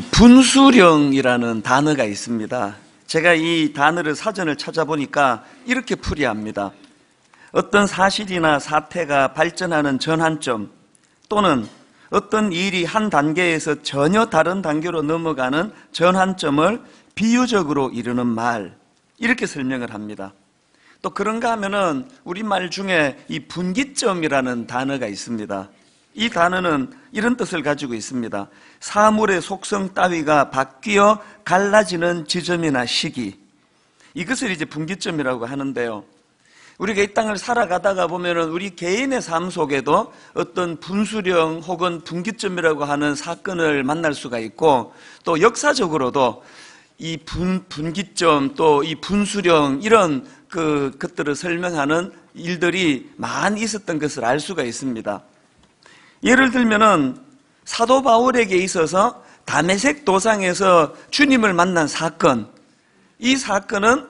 이 분수령이라는 단어가 있습니다. 제가 이 단어를 사전을 찾아보니까 이렇게 풀이합니다. 어떤 사실이나 사태가 발전하는 전환점 또는 어떤 일이 한 단계에서 전혀 다른 단계로 넘어가는 전환점을 비유적으로 이루는 말 이렇게 설명을 합니다. 또 그런가 하면은 우리말 중에 이 분기점이라는 단어가 있습니다. 이 단어는 이런 뜻을 가지고 있습니다. 사물의 속성 따위가 바뀌어 갈라지는 지점이나 시기. 이것을 이제 분기점이라고 하는데요. 우리가 이 땅을 살아가다가 보면은 우리 개인의 삶 속에도 어떤 분수령 혹은 분기점이라고 하는 사건을 만날 수가 있고 또 역사적으로도 이 분, 분기점 또 이 분수령 이런 그 것들을 설명하는 일들이 많이 있었던 것을 알 수가 있습니다. 예를 들면은 사도 바울에게 있어서 다메색 도상에서 주님을 만난 사건. 이 사건은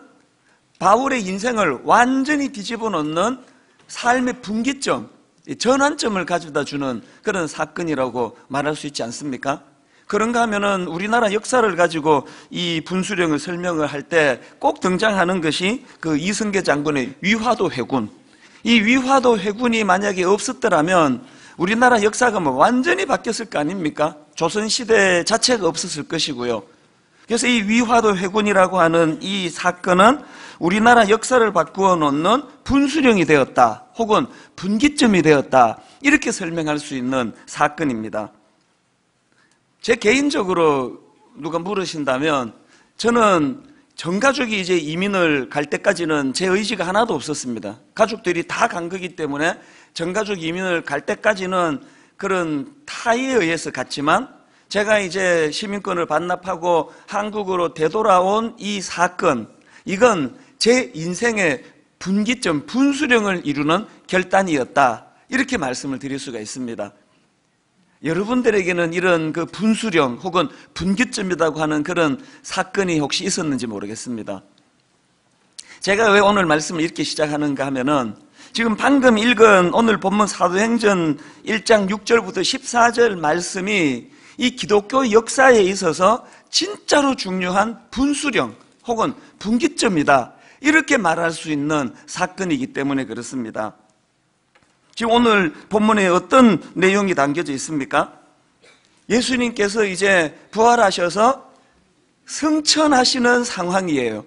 바울의 인생을 완전히 뒤집어 놓는 삶의 분기점, 전환점을 가져다 주는 그런 사건이라고 말할 수 있지 않습니까? 그런가 하면은 우리나라 역사를 가지고 이 분수령을 설명을 할 때 꼭 등장하는 것이 그 이승계 장군의 위화도 회군. 이 위화도 회군이 만약에 없었더라면 우리나라 역사가 뭐 완전히 바뀌었을 거 아닙니까? 조선시대 자체가 없었을 것이고요. 그래서 이 위화도 회군이라고 하는 이 사건은 우리나라 역사를 바꾸어 놓는 분수령이 되었다. 혹은 분기점이 되었다. 이렇게 설명할 수 있는 사건입니다. 제 개인적으로 누가 물으신다면 저는 전 가족이 이제 이민을 갈 때까지는 제 의지가 하나도 없었습니다. 가족들이 다 간 거기 때문에 전 가족 이민을 갈 때까지는 그런 타의에 의해서 갔지만 제가 이제 시민권을 반납하고 한국으로 되돌아온 이 사건, 이건 제 인생의 분기점, 분수령을 이루는 결단이었다. 이렇게 말씀을 드릴 수가 있습니다. 여러분들에게는 이런 그 분수령 혹은 분기점이라고 하는 그런 사건이 혹시 있었는지 모르겠습니다. 제가 왜 오늘 말씀을 이렇게 시작하는가 하면은 지금 방금 읽은 오늘 본문 사도행전 1장 6절부터 14절 말씀이 이 기독교 역사에 있어서 진짜로 중요한 분수령 혹은 분기점이다. 이렇게 말할 수 있는 사건이기 때문에 그렇습니다. 지금 오늘 본문에 어떤 내용이 담겨져 있습니까? 예수님께서 이제 부활하셔서 승천하시는 상황이에요.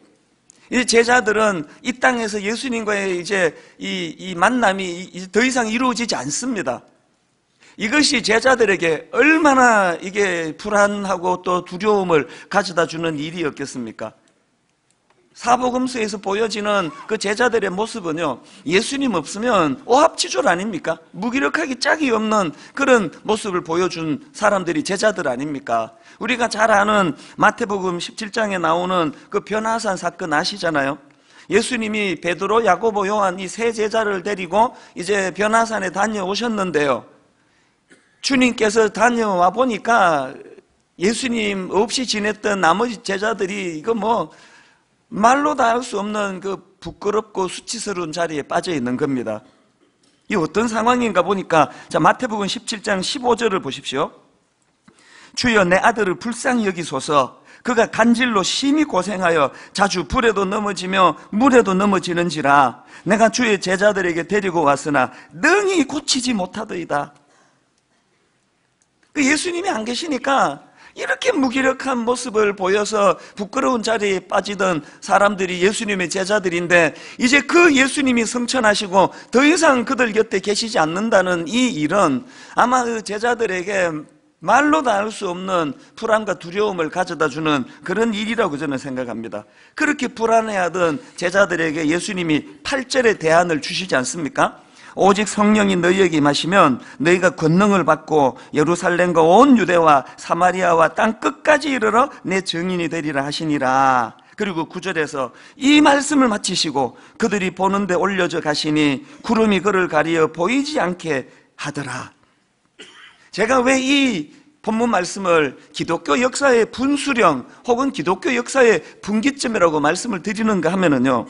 이 제자들은 이 땅에서 예수님과의 이제 이, 이 만남이 이제 더 이상 이루어지지 않습니다. 이것이 제자들에게 얼마나 이게 불안하고 또 두려움을 가져다 주는 일이었겠습니까? 사복음서에서 보여지는 그 제자들의 모습은요, 예수님 없으면 오합지졸 아닙니까? 무기력하기 짝이 없는 그런 모습을 보여준 사람들이 제자들 아닙니까? 우리가 잘 아는 마태복음 17장에 나오는 그 변화산 사건 아시잖아요? 예수님이 베드로, 야고보, 요한 이 세 제자를 데리고 이제 변화산에 다녀오셨는데요. 주님께서 다녀와 보니까 예수님 없이 지냈던 나머지 제자들이 이거 뭐 말로 다 할 수 없는 그 부끄럽고 수치스러운 자리에 빠져 있는 겁니다. 이 어떤 상황인가 보니까 자 마태복음 17장 15절을 보십시오. 주여 내 아들을 불쌍히 여기소서 그가 간질로 심히 고생하여 자주 불에도 넘어지며 물에도 넘어지는지라 내가 주의 제자들에게 데리고 왔으나 능히 고치지 못하더이다. 그 예수님이 안 계시니까 이렇게 무기력한 모습을 보여서 부끄러운 자리에 빠지던 사람들이 예수님의 제자들인데 이제 그 예수님이 성천하시고 더 이상 그들 곁에 계시지 않는다는 이 일은 아마 그 제자들에게 말로 다할수 없는 불안과 두려움을 가져다 주는 그런 일이라고 저는 생각합니다. 그렇게 불안해하던 제자들에게 예수님이 8절의 대안을 주시지 않습니까? 오직 성령이 너희에게 임하시면 너희가 권능을 받고 예루살렘과 온 유대와 사마리아와 땅 끝까지 이르러 내 증인이 되리라 하시니라. 그리고 구절에서 이 말씀을 마치시고 그들이 보는데 올려져 가시니 구름이 그를 가리어 보이지 않게 하더라. 제가 왜 이 본문 말씀을 기독교 역사의 분수령 혹은 기독교 역사의 분기점이라고 말씀을 드리는가 하면은요.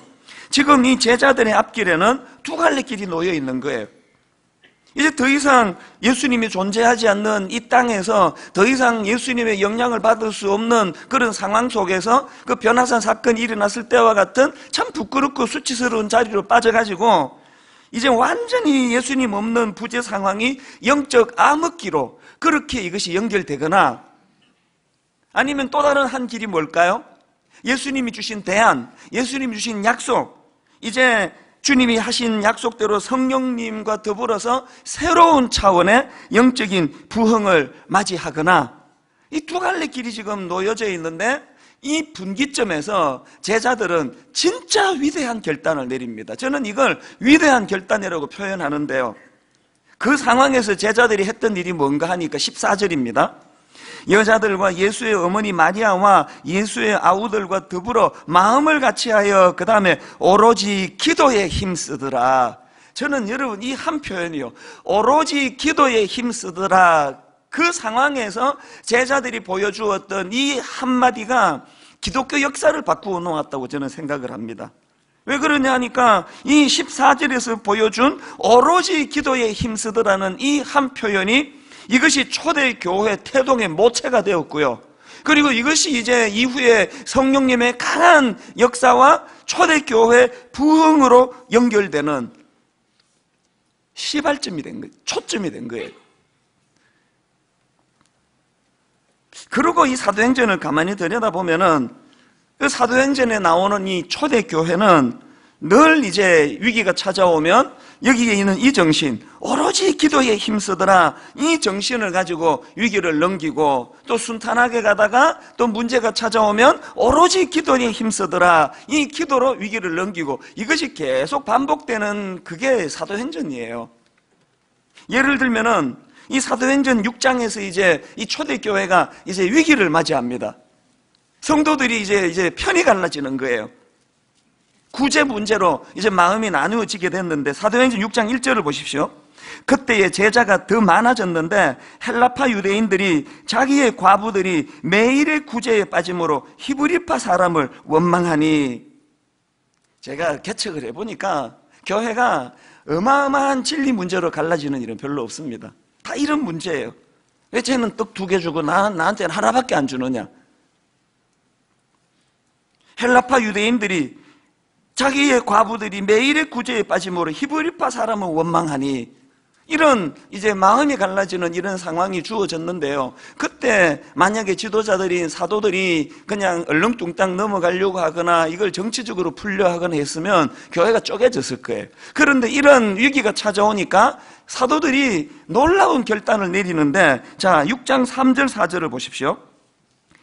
지금 이 제자들의 앞길에는 두 갈래 길이 놓여 있는 거예요. 이제 더 이상 예수님이 존재하지 않는 이 땅에서 더 이상 예수님의 영향을 받을 수 없는 그런 상황 속에서 그 변화산 사건이 일어났을 때와 같은 참 부끄럽고 수치스러운 자리로 빠져가지고 이제 완전히 예수님 없는 부재 상황이 영적 암흑기로 그렇게 이것이 연결되거나 아니면 또 다른 한 길이 뭘까요? 예수님이 주신 대안, 예수님이 주신 약속, 이제 주님이 하신 약속대로 성령님과 더불어서 새로운 차원의 영적인 부흥을 맞이하거나 이 두 갈래 길이 지금 놓여져 있는데 이 분기점에서 제자들은 진짜 위대한 결단을 내립니다. 저는 이걸 위대한 결단이라고 표현하는데요. 그 상황에서 제자들이 했던 일이 뭔가 하니까 14절입니다. 여자들과 예수의 어머니 마리아와 예수의 아우들과 더불어 마음을 같이하여 그 다음에 오로지 기도에 힘쓰더라. 저는 여러분 이 한 표현이요. 오로지 기도에 힘쓰더라. 그 상황에서 제자들이 보여주었던 이 한마디가 기독교 역사를 바꾸어 놓았다고 저는 생각을 합니다. 왜 그러냐 하니까 이 14절에서 보여준 오로지 기도에 힘쓰더라는 이 한 표현이 이것이 초대 교회 태동의 모체가 되었고요. 그리고 이것이 이제 이후에 성령님의 강한 역사와 초대 교회 부흥으로 연결되는 시발점이 된 거예요. 초점이 된 거예요. 그리고 이 사도행전을 가만히 들여다보면은 그 사도행전에 나오는 이 초대교회는 늘 이제 위기가 찾아오면 여기에 있는 이 정신, 오로지 기도에 힘쓰더라. 이 정신을 가지고 위기를 넘기고 또 순탄하게 가다가 또 문제가 찾아오면 오로지 기도에 힘쓰더라. 이 기도로 위기를 넘기고 이것이 계속 반복되는 그게 사도행전이에요. 예를 들면은 이 사도행전 6장에서 이제 이 초대교회가 이제 위기를 맞이합니다. 성도들이 이제 이제 편이 갈라지는 거예요. 구제 문제로 이제 마음이 나누어지게 됐는데 사도행전 6장 1절을 보십시오. 그때의 제자가 더 많아졌는데 헬라파 유대인들이 자기의 과부들이 매일의 구제에 빠짐으로 히브리파 사람을 원망하니 제가 개척을 해보니까 교회가 어마어마한 진리 문제로 갈라지는 일은 별로 없습니다. 다 이런 문제예요. 왜 쟤는 떡 두 개 주고 나, 나한테는 하나밖에 안 주느냐? 헬라파 유대인들이 자기의 과부들이 매일의 구제에 빠짐으로 히브리파 사람을 원망하니 이런 이제 마음이 갈라지는 이런 상황이 주어졌는데요. 그때 만약에 지도자들인 사도들이 그냥 얼렁뚱땅 넘어가려고 하거나 이걸 정치적으로 풀려 하거나 했으면 교회가 쪼개졌을 거예요. 그런데 이런 위기가 찾아오니까 사도들이 놀라운 결단을 내리는데 자, 6장 3절 4절을 보십시오.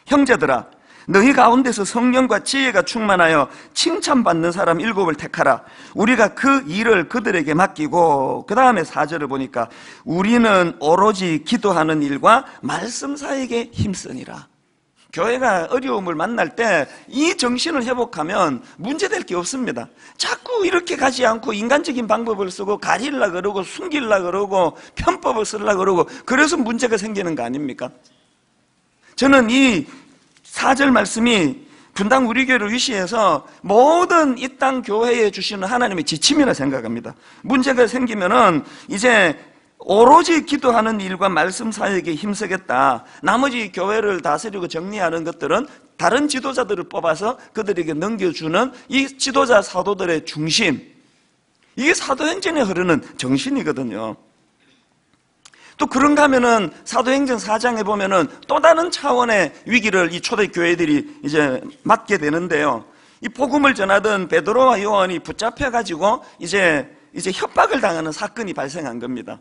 형제들아 너희 가운데서 성령과 지혜가 충만하여 칭찬받는 사람 일곱을 택하라. 우리가 그 일을 그들에게 맡기고 그 다음에 사절을 보니까 우리는 오로지 기도하는 일과 말씀 사에게 힘쓰니라. 교회가 어려움을 만날 때 이 정신을 회복하면 문제될 게 없습니다. 자꾸 이렇게 가지 않고 인간적인 방법을 쓰고 가릴라 그러고 숨길라 그러고 편법을 쓰려 그러고 그래서 문제가 생기는 거 아닙니까? 저는 이 4절 말씀이 분당 우리 교회를 위시해서 모든 이 땅 교회에 주시는 하나님의 지침이라 생각합니다. 문제가 생기면은 이제 오로지 기도하는 일과 말씀 사역에 힘쓰겠다. 나머지 교회를 다스리고 정리하는 것들은 다른 지도자들을 뽑아서 그들에게 넘겨주는 이 지도자 사도들의 중심. 이게 사도행전에 흐르는 정신이거든요. 또 그런가 하면은 사도행전 4장에 보면은 또 다른 차원의 위기를 이 초대교회들이 이제 맞게 되는데요. 이 복음을 전하던 베드로와 요한이 붙잡혀 가지고 이제 이제 협박을 당하는 사건이 발생한 겁니다.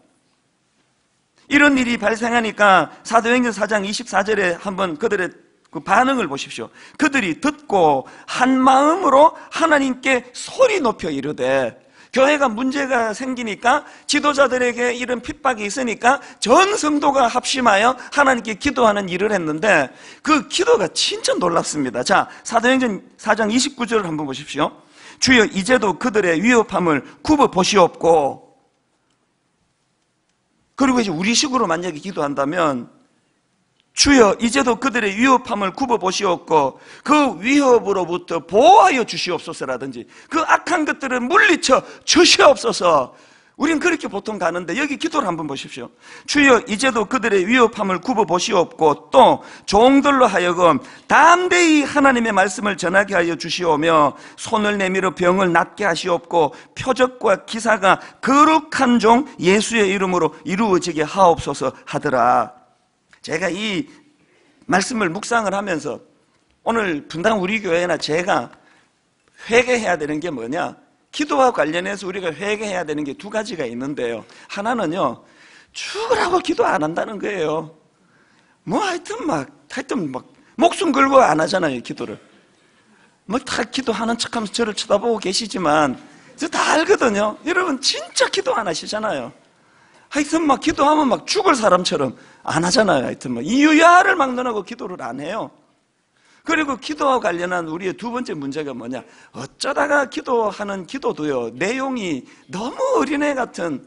이런 일이 발생하니까 사도행전 4장 24절에 한번 그들의 그 반응을 보십시오. 그들이 듣고 한 마음으로 하나님께 소리 높여 이르되 교회가 문제가 생기니까 지도자들에게 이런 핍박이 있으니까 전 성도가 합심하여 하나님께 기도하는 일을 했는데 그 기도가 진짜 놀랍습니다. 자, 사도행전 4장 29절을 한번 보십시오. 주여 이제도 그들의 위협함을 굽어 보시옵고 그리고 이제 우리식으로 만약에 기도한다면 주여 이제도 그들의 위협함을 굽어 보시옵고 그 위협으로부터 보호하여 주시옵소서라든지 그 악한 것들을 물리쳐 주시옵소서 우린 그렇게 보통 가는데 여기 기도를 한번 보십시오. 주여 이제도 그들의 위협함을 굽어 보시옵고 또 종들로 하여금 담대히 하나님의 말씀을 전하게 하여 주시오며 손을 내밀어 병을 낫게 하시옵고 표적과 기사가 거룩한 종 예수의 이름으로 이루어지게 하옵소서 하더라. 제가 이 말씀을 묵상을 하면서 오늘 분당 우리 교회나 제가 회개해야 되는 게 뭐냐? 기도와 관련해서 우리가 회개해야 되는 게 두 가지가 있는데요. 하나는요, 죽으라고 기도 안 한다는 거예요. 뭐 하여튼 막, 하여튼 막, 목숨 걸고 안 하잖아요, 기도를. 뭐다 기도하는 척 하면서 저를 쳐다보고 계시지만, 저 다 알거든요. 여러분, 진짜 기도 안 하시잖아요. 하여튼 막 기도하면 막 죽을 사람처럼 안 하잖아요. 하여튼 뭐, 이유야를 막론하고 기도를 안 해요. 그리고 기도와 관련한 우리의 두 번째 문제가 뭐냐? 어쩌다가 기도하는 기도도요, 내용이 너무 어린애 같은,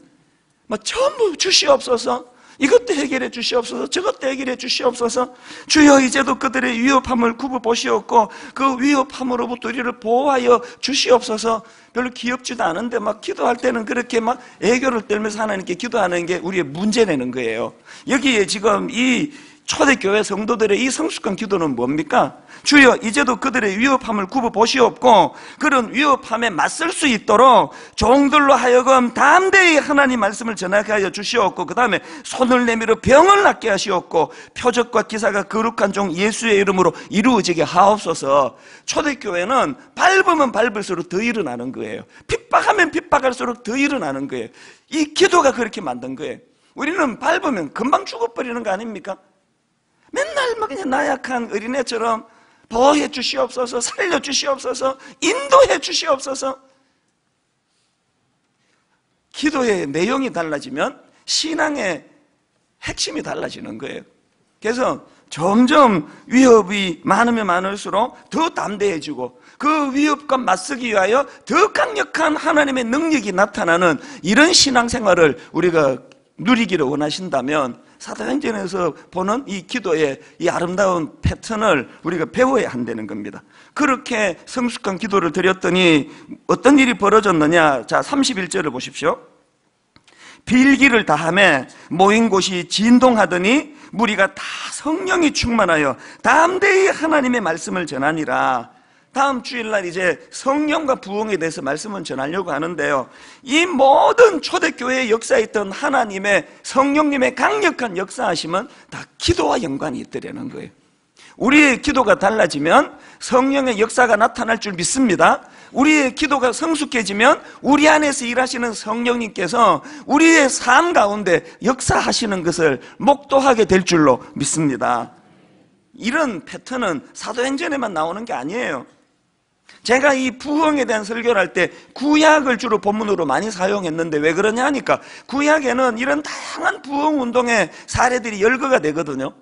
뭐 전부 주시옵소서, 이것도 해결해 주시옵소서, 저것도 해결해 주시옵소서, 주여 이제도 그들의 위협함을 굽어 보시옵고, 그 위협함으로부터 우리를 보호하여 주시옵소서, 별로 귀엽지도 않은데 막 기도할 때는 그렇게 막 애교를 떨면서 하나님께 기도하는 게 우리의 문제라는 거예요. 여기에 지금 이 초대교회 성도들의 이 성숙한 기도는 뭡니까? 주여 이제도 그들의 위협함을 굽어 보시옵고 그런 위협함에 맞설 수 있도록 종들로 하여금 담대히 하나님 말씀을 전하게 하여 주시옵고 그 다음에 손을 내밀어 병을 낫게 하시옵고 표적과 기사가 거룩한 종 예수의 이름으로 이루어지게 하옵소서 초대교회는 밟으면 밟을수록 더 일어나는 거예요 핍박하면 핍박할수록 더 일어나는 거예요 이 기도가 그렇게 만든 거예요 우리는 밟으면 금방 죽어버리는 거 아닙니까? 맨날 막 그냥 나약한 어린애처럼 보호해 주시옵소서, 살려 주시옵소서, 인도해 주시옵소서. 기도의 내용이 달라지면 신앙의 핵심이 달라지는 거예요. 그래서 점점 위협이 많으면 많을수록 더 담대해지고 그 위협과 맞서기 위하여 더 강력한 하나님의 능력이 나타나는 이런 신앙생활을 우리가 누리기를 원하신다면 사도행전에서 보는 이 기도의 이 아름다운 패턴을 우리가 배워야 한다는 겁니다. 그렇게 성숙한 기도를 드렸더니 어떤 일이 벌어졌느냐? 자, 31절을 보십시오. 빌기를 다함에 모인 곳이 진동하더니 무리가 다 성령이 충만하여 담대히 하나님의 말씀을 전하니라. 다음 주일날 이제 성령과 부흥에 대해서 말씀을 전하려고 하는데요. 이 모든 초대교회의 역사에 있던 하나님의 성령님의 강력한 역사하심은 다 기도와 연관이 있더라는 거예요. 우리의 기도가 달라지면 성령의 역사가 나타날 줄 믿습니다. 우리의 기도가 성숙해지면 우리 안에서 일하시는 성령님께서 우리의 삶 가운데 역사하시는 것을 목도하게 될 줄로 믿습니다. 이런 패턴은 사도행전에만 나오는 게 아니에요. 제가 이 부흥에 대한 설교를 할 때 구약을 주로 본문으로 많이 사용했는데 왜 그러냐 하니까 구약에는 이런 다양한 부흥 운동의 사례들이 열거가 되거든요.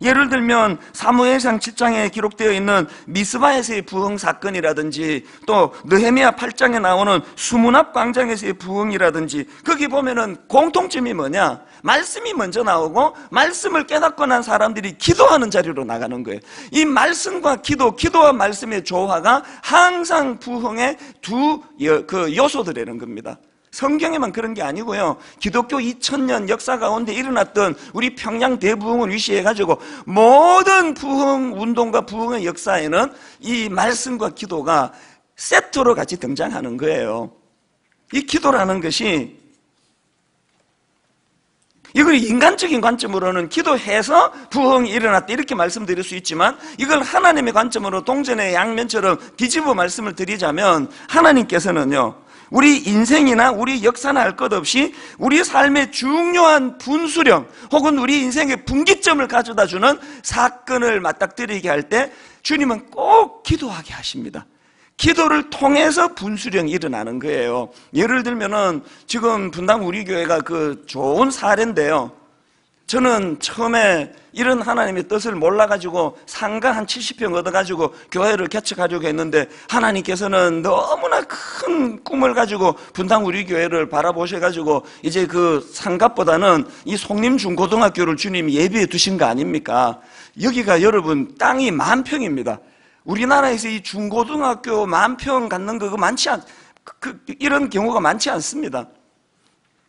예를 들면 사무엘상 7장에 기록되어 있는 미스바에서의 부흥 사건이라든지 또 느헤미야 8장에 나오는 수문앞 광장에서의 부흥이라든지 거기 보면은 공통점이 뭐냐? 말씀이 먼저 나오고 말씀을 깨닫고 난 사람들이 기도하는 자리로 나가는 거예요. 이 말씀과 기도, 기도와 말씀의 조화가 항상 부흥의 두 그 요소들이라는 겁니다. 성경에만 그런 게 아니고요. 기독교 2000년 역사 가운데 일어났던 우리 평양 대부흥을 위시해 가지고 모든 부흥 운동과 부흥의 역사에는 이 말씀과 기도가 세트로 같이 등장하는 거예요. 이 기도라는 것이 이걸 인간적인 관점으로는 기도해서 부흥이 일어났다 이렇게 말씀드릴 수 있지만 이걸 하나님의 관점으로 동전의 양면처럼 뒤집어 말씀을 드리자면 하나님께서는요 우리 인생이나 우리 역사나 할 것 없이 우리 삶의 중요한 분수령 혹은 우리 인생의 분기점을 가져다 주는 사건을 맞닥뜨리게 할 때 주님은 꼭 기도하게 하십니다. 기도를 통해서 분수령이 일어나는 거예요. 예를 들면은 지금 분당 우리 교회가 그 좋은 사례인데요. 저는 처음에 이런 하나님의 뜻을 몰라가지고 상가 한 70평 얻어가지고 교회를 개척하려고 했는데 하나님께서는 너무나 큰 꿈을 가지고 분당 우리 교회를 바라보셔가지고 이제 그 상가보다는 이 송림중고등학교를 주님이 예비해 두신 거 아닙니까? 여기가 여러분 땅이 만 평입니다. 우리나라에서 이 중고등학교 만 평 갖는 거 많지 않, 그, 이런 경우가 많지 않습니다.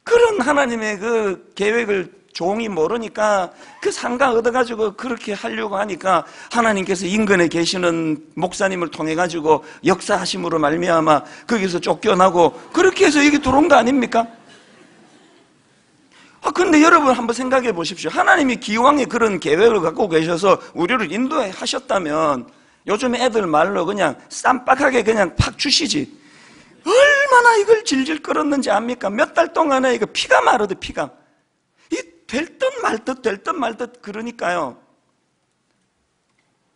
그런 하나님의 그 계획을 종이 모르니까 그 상가 얻어가지고 그렇게 하려고 하니까 하나님께서 인근에 계시는 목사님을 통해 가지고 역사하심으로 말미암아 거기서 쫓겨나고 그렇게 해서 여기 들어온 거 아닙니까? 아, 근데 여러분 한번 생각해 보십시오. 하나님이 기왕에 그런 계획을 갖고 계셔서 우리를 인도하셨다면 요즘 애들 말로 그냥 쌈박하게 그냥 팍 주시지. 얼마나 이걸 질질 끌었는지 압니까? 몇 달 동안에 이거 피가 마르듯 피가. 될 듯 말 듯 될 듯 말 듯 그러니까요.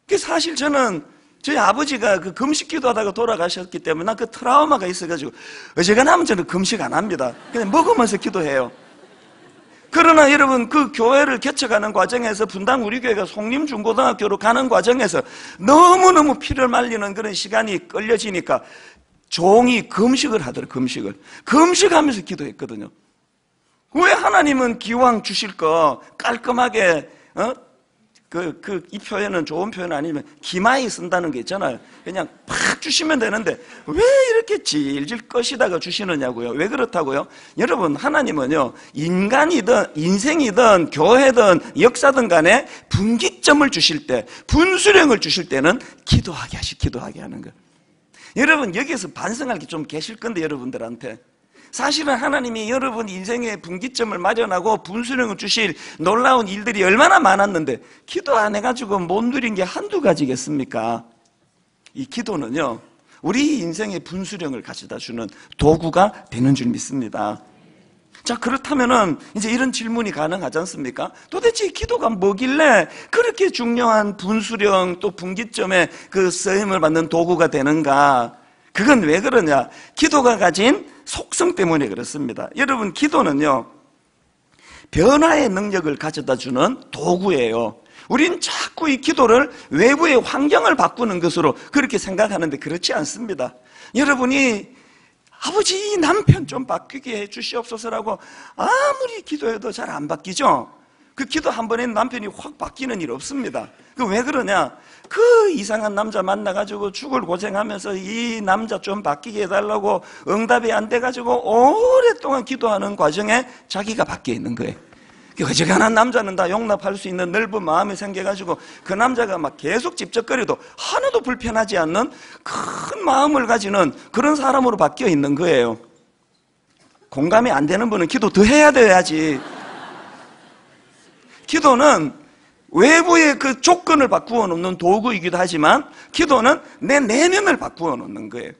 그 사실 저는 저희 아버지가 그 금식 기도하다가 돌아가셨기 때문에 난 그 트라우마가 있어가지고 어제가나면 저는 금식 안 합니다. 그냥 먹으면서 기도해요. 그러나 여러분 그 교회를 개척하는 과정에서 분당 우리 교회가 송림중고등학교로 가는 과정에서 너무너무 피를 말리는 그런 시간이 끌려지니까 종이 금식을 하더라 금식을 금식하면서 기도했거든요. 왜 하나님은 기왕 주실 거 깔끔하게 어? 그, 그, 이 표현은 좋은 표현 아니면 기마이 쓴다는 게 있잖아요. 그냥 팍 주시면 되는데 왜 이렇게 질질 꺼시다가 주시느냐고요. 왜 그렇다고요? 여러분, 하나님은요, 인간이든, 인생이든, 교회든, 역사든 간에 분기점을 주실 때, 분수령을 주실 때는 기도하게 하시, 기도하게 하는 거예요. 여러분, 여기에서 반성할 게 좀 계실 건데, 여러분들한테. 사실은 하나님이 여러분 인생의 분기점을 마련하고 분수령을 주실 놀라운 일들이 얼마나 많았는데 기도 안 해가지고 못 누린 게 한두 가지겠습니까? 이 기도는요 우리 인생의 분수령을 가져다 주는 도구가 되는 줄 믿습니다. 자, 그렇다면은 이제 이런 질문이 가능하지 않습니까? 도대체 기도가 뭐길래 그렇게 중요한 분수령 또 분기점에 그 쓰임을 받는 도구가 되는가? 그건 왜 그러냐? 기도가 가진 속성 때문에 그렇습니다. 여러분, 기도는요, 변화의 능력을 가져다 주는 도구예요. 우린 자꾸 이 기도를 외부의 환경을 바꾸는 것으로 그렇게 생각하는데 그렇지 않습니다. 여러분이 아버지 남편 좀 바뀌게 해 주시옵소서라고 아무리 기도해도 잘 안 바뀌죠? 그 기도 한 번에 남편이 확 바뀌는 일 없습니다. 그 왜 그러냐? 그 이상한 남자 만나가지고 죽을 고생하면서 이 남자 좀 바뀌게 해달라고 응답이 안 돼가지고 오랫동안 기도하는 과정에 자기가 바뀌어 있는 거예요. 그 어지간한 남자는 다 용납할 수 있는 넓은 마음이 생겨가지고 그 남자가 막 계속 집적거려도 하나도 불편하지 않는 큰 마음을 가지는 그런 사람으로 바뀌어 있는 거예요. 공감이 안 되는 분은 기도 더 해야 돼야지. 기도는 외부의 그 조건을 바꾸어 놓는 도구이기도 하지만 기도는 내 내면을 바꾸어 놓는 거예요.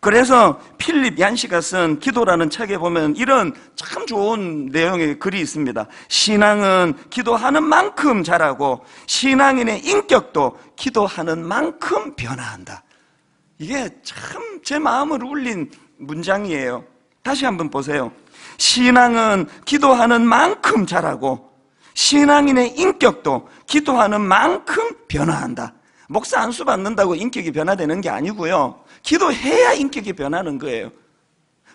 그래서 필립 얀시가 쓴 기도라는 책에 보면 이런 참 좋은 내용의 글이 있습니다. 신앙은 기도하는 만큼 자라고 신앙인의 인격도 기도하는 만큼 변화한다. 이게 참 제 마음을 울린 문장이에요. 다시 한번 보세요. 신앙은 기도하는 만큼 자라고 신앙인의 인격도 기도하는 만큼 변화한다. 목사 안수 받는다고 인격이 변화되는 게 아니고요. 기도해야 인격이 변하는 거예요.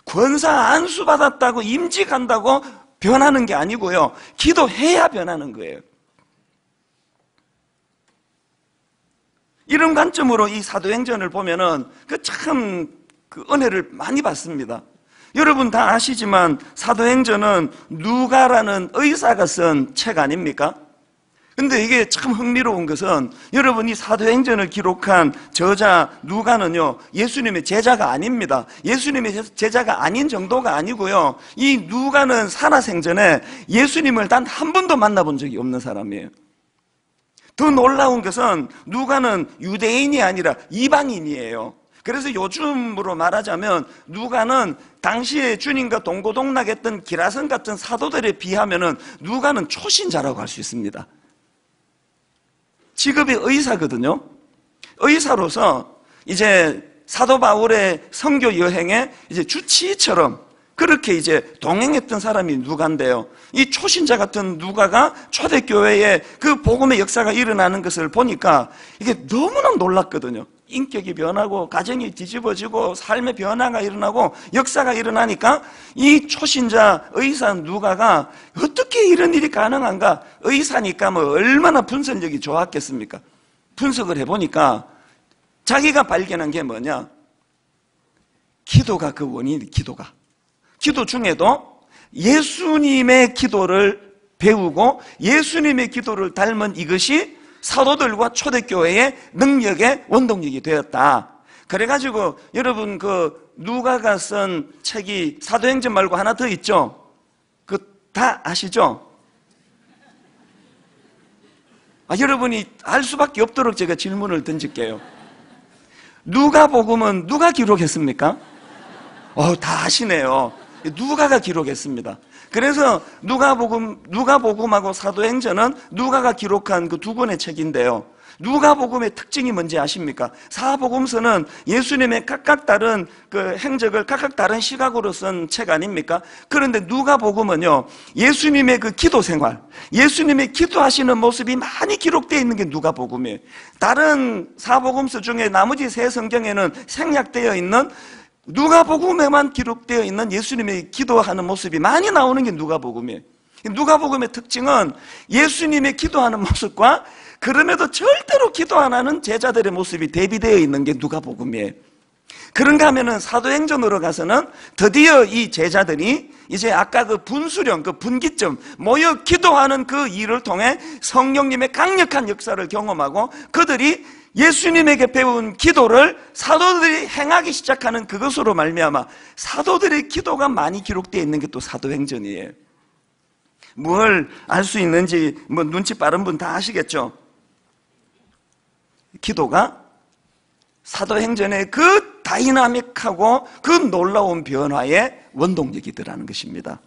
권사 안수 받았다고 임직한다고 변하는 게 아니고요. 기도해야 변하는 거예요. 이런 관점으로 이 사도행전을 보면은 그 참그 그 은혜를 많이 받습니다. 여러분 다 아시지만 사도행전은 누가라는 의사가 쓴 책 아닙니까? 근데 이게 참 흥미로운 것은 여러분이 사도행전을 기록한 저자 누가는요, 예수님의 제자가 아닙니다. 예수님의 제자가 아닌 정도가 아니고요. 이 누가는 살아생전에 예수님을 단 한 번도 만나본 적이 없는 사람이에요. 더 놀라운 것은 누가는 유대인이 아니라 이방인이에요. 그래서 요즘으로 말하자면 누가는 당시에 주님과 동고동락했던 기라성 같은 사도들에 비하면은 누가는 초신자라고 할 수 있습니다. 직업이 의사거든요. 의사로서 이제 사도 바울의 선교 여행에 이제 주치처럼 그렇게 이제 동행했던 사람이 누가인데요. 이 초신자 같은 누가가 초대교회에 그 복음의 역사가 일어나는 것을 보니까 이게 너무나 놀랐거든요. 인격이 변하고 가정이 뒤집어지고 삶의 변화가 일어나고 역사가 일어나니까 이 초신자 의사 누가가 어떻게 이런 일이 가능한가? 의사니까 뭐 얼마나 분석력이 좋았겠습니까? 분석을 해보니까 자기가 발견한 게 뭐냐? 기도가 그 원인이 기도가. 기도 중에도 예수님의 기도를 배우고 예수님의 기도를 닮은 이것이 사도들과 초대교회의 능력의 원동력이 되었다. 그래가지고 여러분 그 누가가 쓴 책이 사도행전 말고 하나 더 있죠? 그 다 아시죠? 아, 여러분이 알 수밖에 없도록 제가 질문을 던질게요. 누가 복음은 누가 기록했습니까? 어, 다 아시네요. 누가가 기록했습니다. 그래서 누가복음 누가복음하고 사도행전은 누가가 기록한 그 두 권의 책인데요. 누가복음의 특징이 뭔지 아십니까? 사복음서는 예수님의 각각 다른 그 행적을 각각 다른 시각으로 쓴 책 아닙니까? 그런데 누가복음은요, 예수님의 그 기도 생활, 예수님의 기도하시는 모습이 많이 기록되어 있는 게 누가복음이에요. 다른 사복음서 중에 나머지 세 성경에는 생략되어 있는 누가복음에만 기록되어 있는 예수님의 기도하는 모습이 많이 나오는 게 누가복음이에요. 누가복음의 특징은 예수님의 기도하는 모습과 그럼에도 절대로 기도 안 하는 제자들의 모습이 대비되어 있는 게 누가복음이에요. 그런가 하면은 사도행전으로 가서는 드디어 이 제자들이 이제 아까 그 분수령, 그 분기점, 모여 기도하는 그 일을 통해 성령님의 강력한 역사를 경험하고 그들이 예수님에게 배운 기도를 사도들이 행하기 시작하는 그것으로 말미암아 사도들의 기도가 많이 기록되어 있는 게 또 사도행전이에요. 뭘 알 수 있는지 뭐 눈치 빠른 분 다 아시겠죠? 기도가 사도행전의 그 다이나믹하고 그 놀라운 변화의 원동력이더라는 것입니다.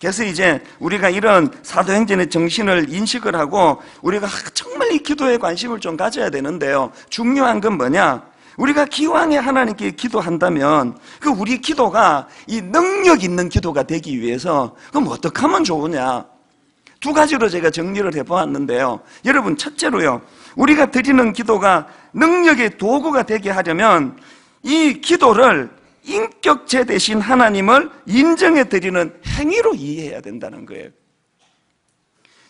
그래서 이제 우리가 이런 사도행전의 정신을 인식을 하고 우리가 정말 이 기도에 관심을 좀 가져야 되는데요. 중요한 건 뭐냐? 우리가 기왕에 하나님께 기도한다면 그 우리 기도가 이 능력 있는 기도가 되기 위해서 그럼 어떻게 하면 좋으냐? 두 가지로 제가 정리를 해보았는데요. 여러분, 첫째로요. 우리가 드리는 기도가 능력의 도구가 되게 하려면 이 기도를 인격체 대신 하나님을 인정해 드리는 행위로 이해해야 된다는 거예요.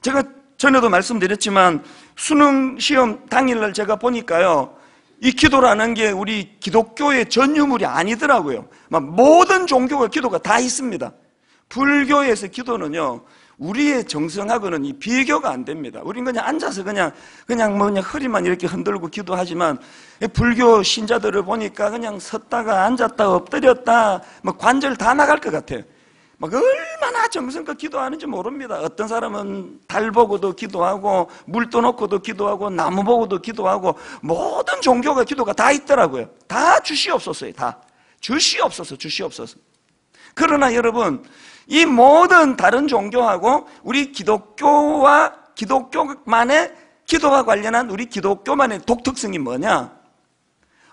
제가 전에도 말씀드렸지만 수능 시험 당일날 제가 보니까요. 이 기도라는 게 우리 기독교의 전유물이 아니더라고요. 모든 종교가 기도가 다 있습니다. 불교에서 기도는요. 우리의 정성하고는 이 비교가 안 됩니다. 우리는 그냥 앉아서 그냥, 그냥 뭐 그냥 허리만 이렇게 흔들고 기도하지만, 불교 신자들을 보니까 그냥 섰다가 앉았다 엎드렸다, 뭐 관절 다 나갈 것 같아요. 막 얼마나 정성껏 기도하는지 모릅니다. 어떤 사람은 달 보고도 기도하고, 물 떠놓고도 기도하고, 나무 보고도 기도하고, 모든 종교가 기도가 다 있더라고요. 다 주시옵소서요, 다. 주시옵소서, 주시옵소서. 그러나 여러분, 이 모든 다른 종교하고 우리 기독교와 기독교만의 기도와 관련한 우리 기독교만의 독특성이 뭐냐?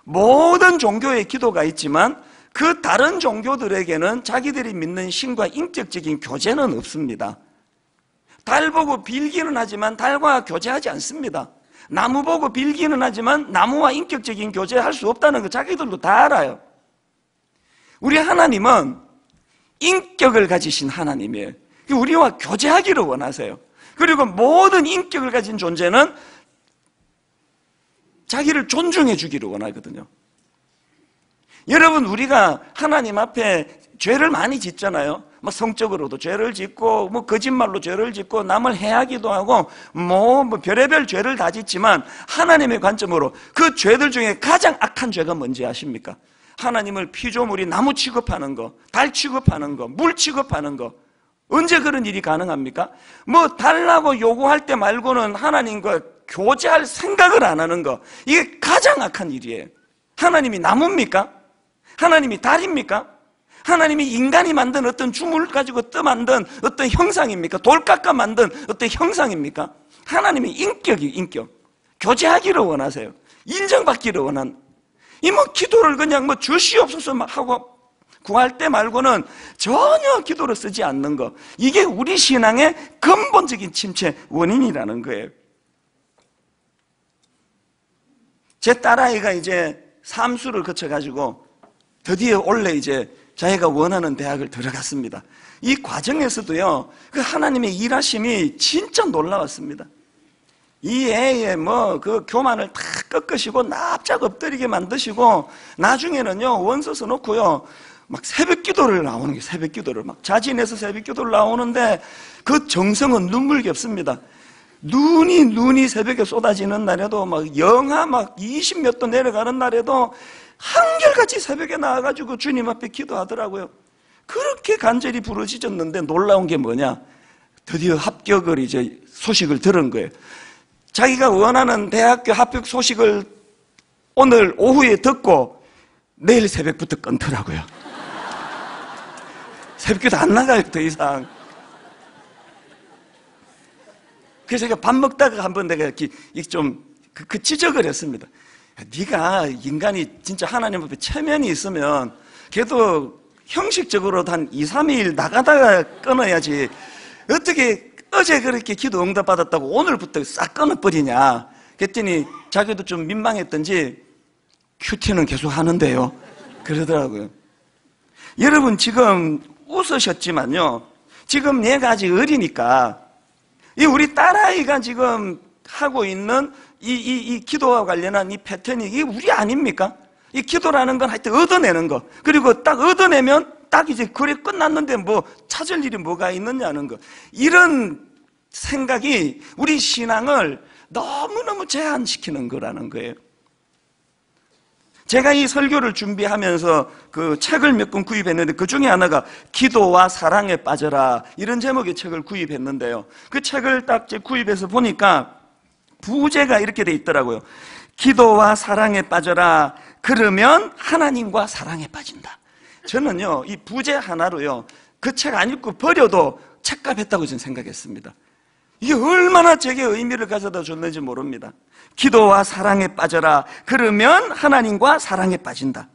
모든 종교의 기도가 있지만 그 다른 종교들에게는 자기들이 믿는 신과 인격적인 교제는 없습니다. 달 보고 빌기는 하지만 달과 교제하지 않습니다. 나무 보고 빌기는 하지만 나무와 인격적인 교제할 수 없다는 거 자기들도 다 알아요. 우리 하나님은 인격을 가지신 하나님이에요. 우리와 교제하기를 원하세요. 그리고 모든 인격을 가진 존재는 자기를 존중해 주기를 원하거든요. 여러분, 우리가 하나님 앞에 죄를 많이 짓잖아요. 뭐 성적으로도 죄를 짓고, 뭐 거짓말로 죄를 짓고, 남을 해하기도 하고, 뭐, 뭐 별의별 죄를 다 짓지만 하나님의 관점으로 그 죄들 중에 가장 악한 죄가 뭔지 아십니까? 하나님을 피조물이 나무 취급하는 거, 달 취급하는 거, 물 취급하는 거. 언제 그런 일이 가능합니까? 뭐 달라고 요구할 때 말고는 하나님과 교제할 생각을 안 하는 거. 이게 가장 악한 일이에요. 하나님이 나무입니까? 하나님이 달입니까? 하나님이 인간이 만든 어떤 주물 가지고 떠 만든 어떤 형상입니까? 돌 깎아 만든 어떤 형상입니까? 하나님이 인격이 인격. 교제하기를 원하세요. 인정받기를 원한 이 뭐 기도를 그냥 뭐 주시옵소서 하고 구할 때 말고는 전혀 기도를 쓰지 않는 거. 이게 우리 신앙의 근본적인 침체 원인이라는 거예요. 제 딸아이가 이제 삼수를 거쳐가지고 드디어 올해 이제 자기가 원하는 대학을 들어갔습니다. 이 과정에서도요, 그 하나님의 일하심이 진짜 놀라웠습니다. 이 애의 뭐 그 교만을 다 꺾으시고 납작 엎드리게 만드시고 나중에는요 원서 써놓고요 막 새벽 기도를 나오는 게 새벽 기도를 막 자진해서 새벽 기도를 나오는데 그 정성은 눈물겹습니다. 눈이 눈이 새벽에 쏟아지는 날에도 막 영하 막 20몇 도 내려가는 날에도 한결같이 새벽에 나와가지고 주님 앞에 기도하더라고요. 그렇게 간절히 부르짖었는데 놀라운 게 뭐냐? 드디어 합격을 이제 소식을 들은 거예요. 자기가 원하는 대학교 합격 소식을 오늘 오후에 듣고 내일 새벽부터 끊더라고요. 새벽기도 안 나가요, 더 이상. 그래서 제가 밥 먹다가 한 번 내가 이렇게 좀 그, 그 지적을 했습니다. 네가 인간이 진짜 하나님 앞에 체면이 있으면 그래도 형식적으로 한 2, 3일 나가다가 끊어야지. 어떻게 어제 그렇게 기도 응답 받았다고 오늘부터 싹 끊어버리냐? 그랬더니 자기도 좀 민망했던지 큐티는 계속 하는데요. 그러더라고요. 여러분 지금 웃으셨지만요. 지금 얘가 아직 어리니까 이 우리 딸아이가 지금 하고 있는 이, 이, 이 기도와 관련한 이 패턴이 이게 우리 아닙니까? 이 기도라는 건 하여튼 얻어내는 거. 그리고 딱 얻어내면 딱 이제 그래 끝났는데 뭐 찾을 일이 뭐가 있느냐는 거. 이런 생각이 우리 신앙을 너무너무 제한시키는 거라는 거예요. 제가 이 설교를 준비하면서 그 책을 몇 권 구입했는데 그 중에 하나가 기도와 사랑에 빠져라 이런 제목의 책을 구입했는데요. 그 책을 딱 구입해서 보니까 부제가 이렇게 돼 있더라고요. 기도와 사랑에 빠져라. 그러면 하나님과 사랑에 빠진다. 저는요, 이 부제 하나로요, 그 책 안 읽고 버려도 책값 했다고 저는 생각했습니다. 이게 얼마나 제게 의미를 가져다 줬는지 모릅니다. 기도와 사랑에 빠져라. 그러면 하나님과 사랑에 빠진다.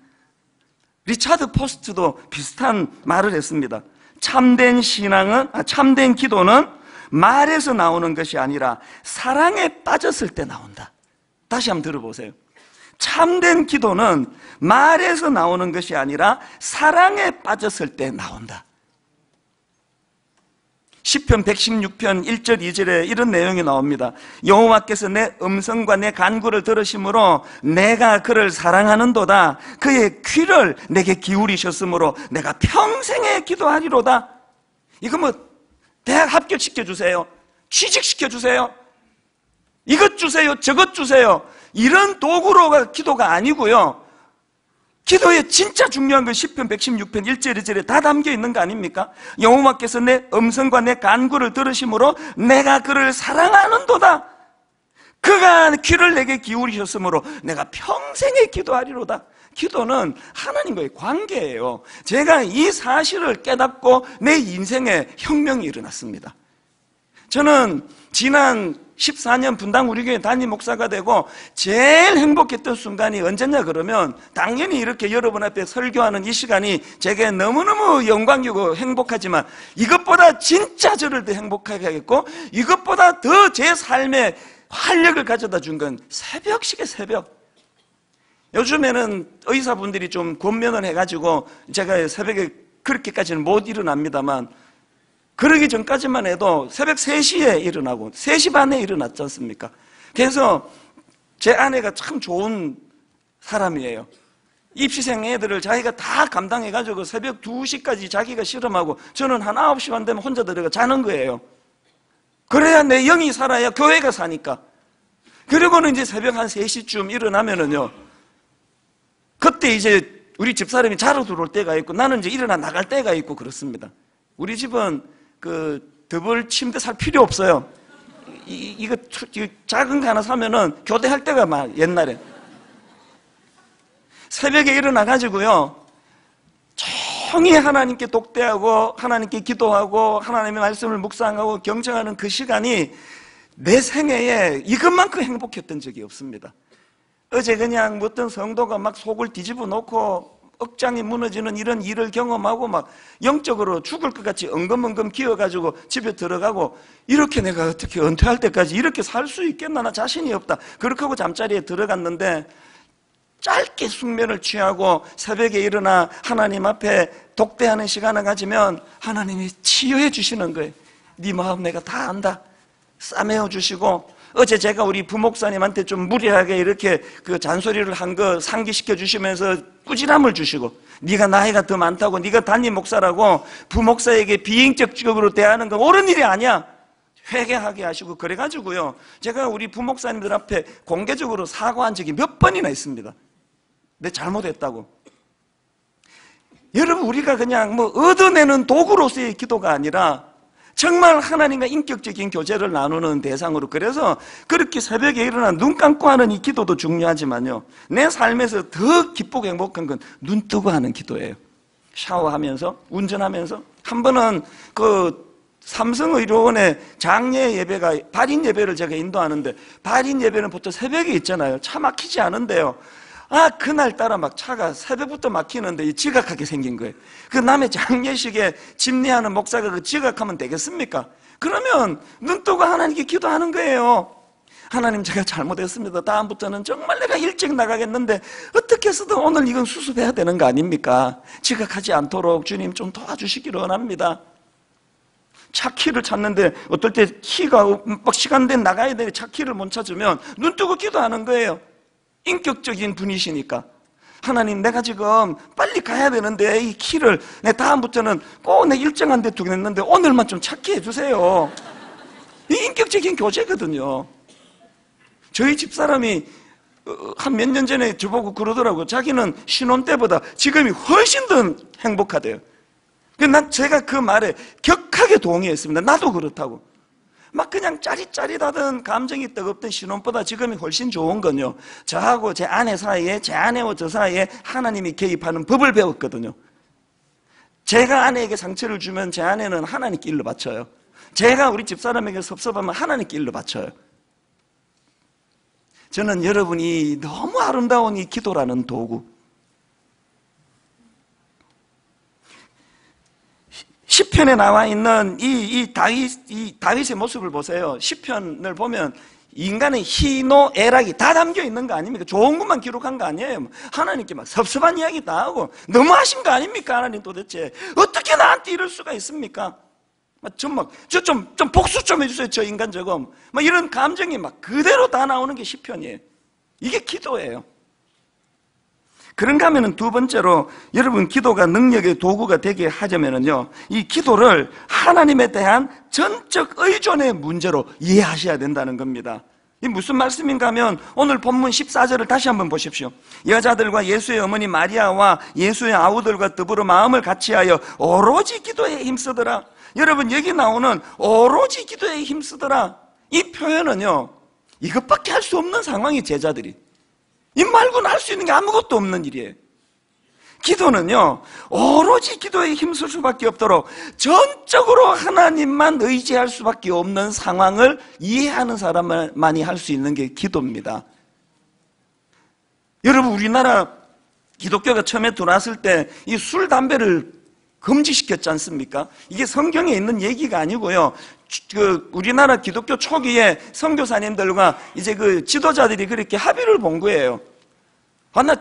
리차드 포스트도 비슷한 말을 했습니다. 참된 신앙은, 아, 참된 기도는 말에서 나오는 것이 아니라 사랑에 빠졌을 때 나온다. 다시 한번 들어보세요. 참된 기도는 말에서 나오는 것이 아니라 사랑에 빠졌을 때 나온다. 10편 116편 1절 2절에 이런 내용이 나옵니다. 여호와께서 내 음성과 내 간구를 들으심으로 내가 그를 사랑하는도다. 그의 귀를 내게 기울이셨으므로 내가 평생에 기도하리로다. 이거 뭐 대학 합격시켜 주세요. 취직시켜 주세요. 이것 주세요. 저것 주세요. 이런 도구로가 기도가 아니고요. 기도에 진짜 중요한 건 10편 116편 1절 2절에 다 담겨 있는 거 아닙니까? 여호와께서 내 음성과 내 간구를 들으심으로 내가 그를 사랑하는 도다. 그가 귀를 내게 기울이셨으므로 내가 평생에 기도하리로다. 기도는 하나님과의 관계예요. 제가 이 사실을 깨닫고 내 인생에 혁명이 일어났습니다. 저는 지난 14년 분당 우리 교회 담임 목사가 되고 제일 행복했던 순간이 언제냐 그러면 당연히 이렇게 여러분 앞에 설교하는 이 시간이 제게 너무너무 영광이고 행복하지만 이것보다 진짜 저를 더 행복하게 하겠고 이것보다 더 제 삶에 활력을 가져다 준 건 새벽식의 새벽. 요즘에는 의사분들이 좀 권면을 해가지고 제가 새벽에 그렇게까지는 못 일어납니다만 그러기 전까지만 해도 새벽 3시에 일어나고 3시 반에 일어났지 않습니까? 그래서 제 아내가 참 좋은 사람이에요. 입시생 애들을 자기가 다 감당해가지고 새벽 2시까지 자기가 실험하고 저는 한 9시 반 되면 혼자 들어가 자는 거예요. 그래야 내 영이 살아야 교회가 사니까. 그리고는 이제 새벽 한 3시쯤 일어나면은요. 그때 이제 우리 집사람이 자러 들어올 때가 있고 나는 이제 일어나 나갈 때가 있고 그렇습니다. 우리 집은 그 더블 침대 살 필요 없어요. 이, 이거, 작은 거 하나 사면은 교대할 때가 막 옛날에. 새벽에 일어나가지고요. 조용히 하나님께 독대하고 하나님께 기도하고 하나님의 말씀을 묵상하고 경청하는 그 시간이 내 생애에 이것만큼 행복했던 적이 없습니다. 어제 그냥 어떤 성도가 막 속을 뒤집어 놓고 억장이 무너지는 이런 일을 경험하고 막 영적으로 죽을 것 같이 엉금엉금 기어가지고 집에 들어가고 이렇게 내가 어떻게 은퇴할 때까지 이렇게 살 수 있겠나 나 자신이 없다. 그렇게 하고 잠자리에 들어갔는데 짧게 숙면을 취하고 새벽에 일어나 하나님 앞에 독대하는 시간을 가지면 하나님이 치유해 주시는 거예요. 네 마음 내가 다 안다. 싸매어 주시고 어제 제가 우리 부목사님한테 좀 무리하게 이렇게 그 잔소리를 한 거 상기시켜 주시면서 꾸지람을 주시고 네가 나이가 더 많다고 네가 담임 목사라고 부목사에게 비인격적으로 대하는 건 옳은 일이 아니야. 회개하게 하시고 그래가지고요. 제가 우리 부목사님들 앞에 공개적으로 사과한 적이 몇 번이나 있습니다. 내 잘못했다고. 여러분 우리가 그냥 뭐 얻어내는 도구로서의 기도가 아니라 정말 하나님과 인격적인 교제를 나누는 대상으로 그래서 그렇게 새벽에 일어나 눈 감고 하는 이 기도도 중요하지만요. 내 삶에서 더 기쁘고 행복한 건 눈 뜨고 하는 기도예요. 샤워하면서 운전하면서 한 번은 그 삼성의료원의 장례 예배가 발인 예배를 제가 인도하는데 발인 예배는 보통 새벽에 있잖아요. 차 막히지 않은데요. 아, 그날따라 막 차가 새벽부터 막히는데 지각하게 생긴 거예요. 그 남의 장례식에 집례하는 목사가 그 지각하면 되겠습니까? 그러면 눈 뜨고 하나님께 기도하는 거예요. 하나님 제가 잘못했습니다. 다음부터는 정말 내가 일찍 나가겠는데 어떻게 해서든 오늘 이건 수습해야 되는 거 아닙니까? 지각하지 않도록 주님 좀 도와주시기를 원합니다. 차 키를 찾는데 어떨 때 키가 막 시간된 나가야 되는데 차 키를 못 찾으면 눈 뜨고 기도하는 거예요. 인격적인 분이시니까. 하나님, 내가 지금 빨리 가야 되는데 이 키를 내 다음부터는 꼭 내 일정한 데 두겠는데 오늘만 좀 찾게 해주세요. 이 인격적인 교제거든요. 저희 집사람이 어, 한몇 년 전에 저보고 그러더라고요. 자기는 신혼 때보다 지금이 훨씬 더 행복하대요. 난 제가 그 말에 격하게 동의했습니다. 나도 그렇다고. 막 그냥 짜릿짜릿하던 감정이 뜨겁던 신혼보다 지금이 훨씬 좋은 건요. 저하고 제 아내 사이에, 제 아내와 저 사이에 하나님이 개입하는 법을 배웠거든요. 제가 아내에게 상처를 주면 제 아내는 하나님께 일로 바쳐요. 제가 우리 집사람에게 섭섭하면 하나님께 일로 바쳐요. 저는 여러분이 너무 아름다운 이 기도라는 도구, 시편에 나와 있는 이, 이 다윗, 이 다윗의 모습을 보세요. 시편을 보면 인간의 희노애락이 다 담겨 있는 거 아닙니까? 좋은 것만 기록한 거 아니에요. 하나님께 막 섭섭한 이야기 다 하고 너무하신 거 아닙니까? 하나님 도대체 어떻게 나한테 이럴 수가 있습니까? 좀 막, 저 좀, 좀 복수 좀 해주세요. 저 인간 저거. 막 이런 감정이 막 그대로 다 나오는 게 시편이에요. 이게 기도예요. 그런가 하면은 두 번째로 여러분 기도가 능력의 도구가 되게 하자면은요. 이 기도를 하나님에 대한 전적 의존의 문제로 이해하셔야 된다는 겁니다. 이 무슨 말씀인가 하면 오늘 본문 14절을 다시 한번 보십시오. 여자들과 예수의 어머니 마리아와 예수의 아우들과 더불어 마음을 같이하여 오로지 기도에 힘쓰더라. 여러분 여기 나오는 오로지 기도에 힘쓰더라. 이 표현은요. 이것밖에 할 수 없는 상황이 제자들이 이 말고는 할 수 있는 게 아무것도 없는 일이에요. 기도는요, 오로지 기도에 힘쓸 수밖에 없도록 전적으로 하나님만 의지할 수밖에 없는 상황을 이해하는 사람만이 할 수 있는 게 기도입니다. 여러분, 우리나라 기독교가 처음에 들어왔을 때 이 술, 담배를 금지시켰지 않습니까? 이게 성경에 있는 얘기가 아니고요. 그 우리나라 기독교 초기에 선교사님들과 이제 그 지도자들이 그렇게 합의를 본 거예요. 아, 나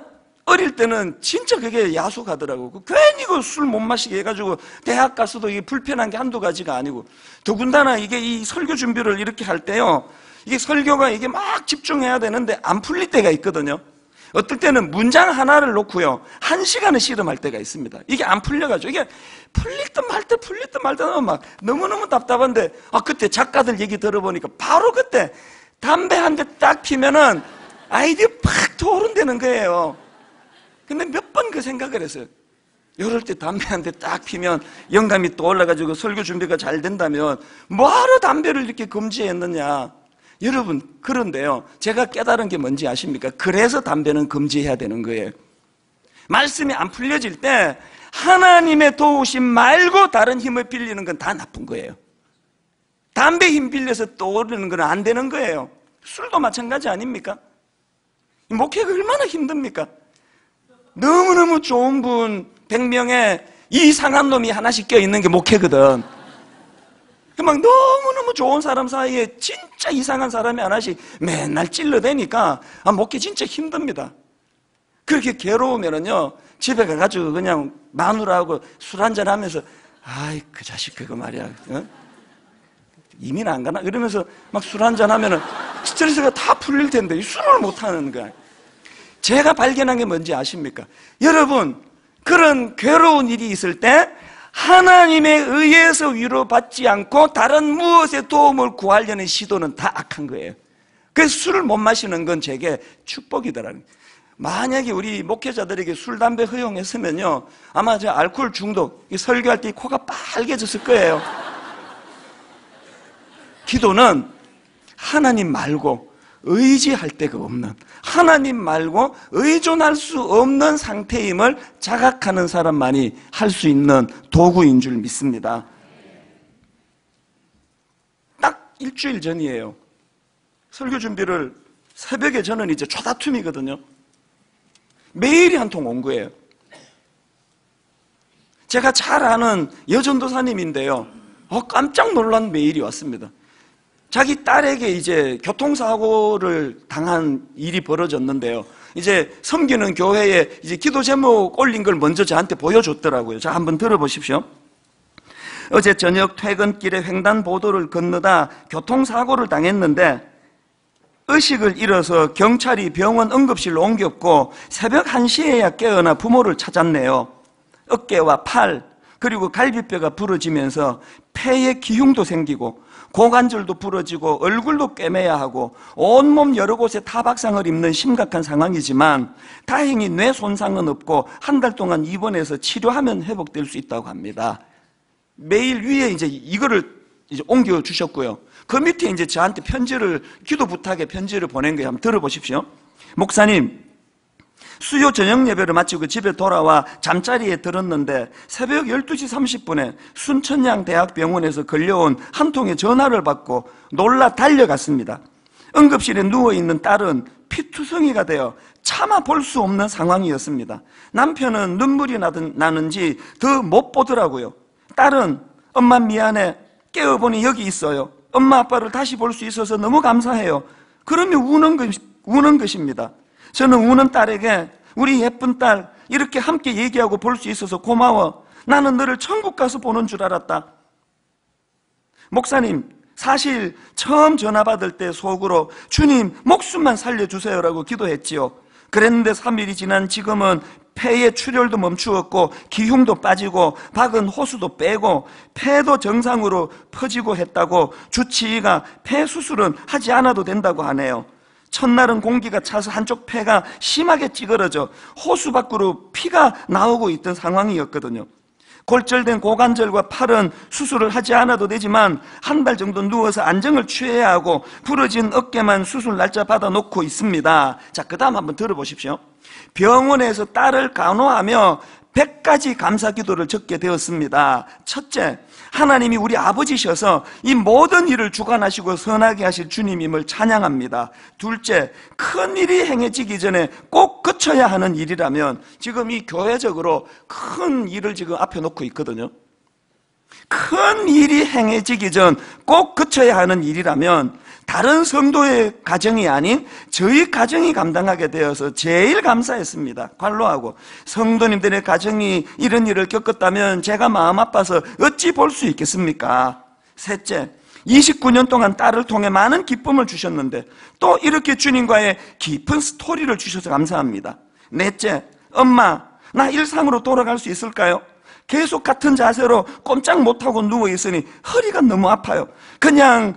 어릴 때는 진짜 그게 야속하더라고. 그 괜히 그 술 못 마시게 해가지고 대학 가서도 이게 불편한 게 한두 가지가 아니고 더군다나 이게 이 설교 준비를 이렇게 할 때요. 이게 설교가 이게 막 집중해야 되는데 안 풀릴 때가 있거든요. 어떨 때는 문장 하나를 놓고요. 한 시간을 씨름할 때가 있습니다. 이게 안 풀려가지고. 이게 풀릴 듯말 듯, 풀릴 듯말 듯, 막 너무너무 답답한데, 아, 그때 작가들 얘기 들어보니까 바로 그때 담배 한 대 딱 피면은 아이디어 팍 떠오른다는 거예요. 근데 몇 번 그 생각을 했어요. 이럴 때 담배 한 대 딱 피면 영감이 또 올라가지고 설교 준비가 잘 된다면 뭐하러 담배를 이렇게 금지했느냐. 여러분, 그런데요. 제가 깨달은 게 뭔지 아십니까? 그래서 담배는 금지해야 되는 거예요. 말씀이 안 풀려질 때 하나님의 도우심 말고 다른 힘을 빌리는 건 다 나쁜 거예요. 담배 힘 빌려서 떠오르는 건 안 되는 거예요. 술도 마찬가지 아닙니까? 목회가 얼마나 힘듭니까? 너무너무 좋은 분 100명에 이상한 놈이 하나씩 껴있는 게 목회거든. 막 너무너무 좋은 사람 사이에 진짜 이상한 사람이 하나씩 맨날 찔러대니까 아, 목회 진짜 힘듭니다. 그렇게 괴로우면은요, 집에 가가지고 그냥 마누라하고 술 한잔 하면서, 아이, 그 자식 그거 말이야. 어? 이민 안 가나? 이러면서 막 술 한잔 하면은 스트레스가 다 풀릴 텐데 술을 못 하는 거야. 제가 발견한 게 뭔지 아십니까? 여러분, 그런 괴로운 일이 있을 때 하나님에 의해서 위로받지 않고 다른 무엇의 도움을 구하려는 시도는 다 악한 거예요. 그래서 술을 못 마시는 건 제게 축복이더라는 거예요. 만약에 우리 목회자들에게 술, 담배 허용했으면요. 아마 저 알코올 중독, 설교할 때 코가 빨개졌을 거예요. 기도는 하나님 말고 의지할 데가 없는 하나님 말고 의존할 수 없는 상태임을 자각하는 사람만이 할 수 있는 도구인 줄 믿습니다. 딱 일주일 전이에요. 설교 준비를 새벽에 저는 이제 초다툼이거든요. 매일이 한 통 온 거예요. 제가 잘 아는 여전도사님인데요. 어, 깜짝 놀란 메일이 왔습니다. 자기 딸에게 이제 교통사고를 당한 일이 벌어졌는데요. 이제 섬기는 교회에 이제 기도 제목 올린 걸 먼저 저한테 보여줬더라고요. 자, 한번 들어보십시오. 어제 저녁 퇴근길에 횡단보도를 건너다 교통사고를 당했는데 의식을 잃어서 경찰이 병원 응급실로 옮겼고 새벽 1시에야 깨어나 부모를 찾았네요. 어깨와 팔, 그리고 갈비뼈가 부러지면서 폐에 기흉도 생기고 고관절도 부러지고 얼굴도 꿰매야 하고 온몸 여러 곳에 타박상을 입는 심각한 상황이지만 다행히 뇌 손상은 없고 한 달 동안 입원해서 치료하면 회복될 수 있다고 합니다. 매일 위에 이제 이거를 이제 옮겨 주셨고요. 그 밑에 이제 저한테 편지를 기도 부탁에 편지를 보낸 거예요. 한번 들어보십시오. 목사님, 수요 저녁 예배를 마치고 집에 돌아와 잠자리에 들었는데 새벽 12시 30분에 순천향 대학병원에서 걸려온 한 통의 전화를 받고 놀라 달려갔습니다. 응급실에 누워있는 딸은 피투성이가 되어 차마 볼 수 없는 상황이었습니다. 남편은 눈물이 나는지 더 못 보더라고요. 딸은 엄마 미안해. 깨어보니 여기 있어요. 엄마 아빠를 다시 볼 수 있어서 너무 감사해요. 그러면 우는, 것, 우는 것입니다. 저는 우는 딸에게 우리 예쁜 딸 이렇게 함께 얘기하고 볼 수 있어서 고마워. 나는 너를 천국 가서 보는 줄 알았다. 목사님, 사실 처음 전화 받을 때 속으로 주님 목숨만 살려주세요라고 기도했지요. 그랬는데 3일이 지난 지금은 폐의 출혈도 멈추었고 기흉도 빠지고 박은 호수도 빼고 폐도 정상으로 퍼지고 했다고 주치의가 폐 수술은 하지 않아도 된다고 하네요. 첫날은 공기가 차서 한쪽 폐가 심하게 찌그러져 호수 밖으로 피가 나오고 있던 상황이었거든요. 골절된 고관절과 팔은 수술을 하지 않아도 되지만 한 달 정도 누워서 안정을 취해야 하고 부러진 어깨만 수술 날짜 받아놓고 있습니다. 자, 그 다음 한번 들어보십시오. 병원에서 딸을 간호하며 100가지 감사 기도를 적게 되었습니다. 첫째, 하나님이 우리 아버지셔서 이 모든 일을 주관하시고 선하게 하실 주님임을 찬양합니다. 둘째, 큰 일이 행해지기 전에 꼭 거쳐야 하는 일이라면 지금 이 교회적으로 큰 일을 지금 앞에 놓고 있거든요. 큰 일이 행해지기 전꼭 거쳐야 하는 일이라면 다른 성도의 가정이 아닌 저희 가정이 감당하게 되어서 제일 감사했습니다. 관로하고 성도님들의 가정이 이런 일을 겪었다면 제가 마음 아파서 어찌 볼 수 있겠습니까? 셋째, 29년 동안 딸을 통해 많은 기쁨을 주셨는데 또 이렇게 주님과의 깊은 스토리를 주셔서 감사합니다. 넷째, 엄마, 나 일상으로 돌아갈 수 있을까요? 계속 같은 자세로 꼼짝 못하고 누워있으니 허리가 너무 아파요. 그냥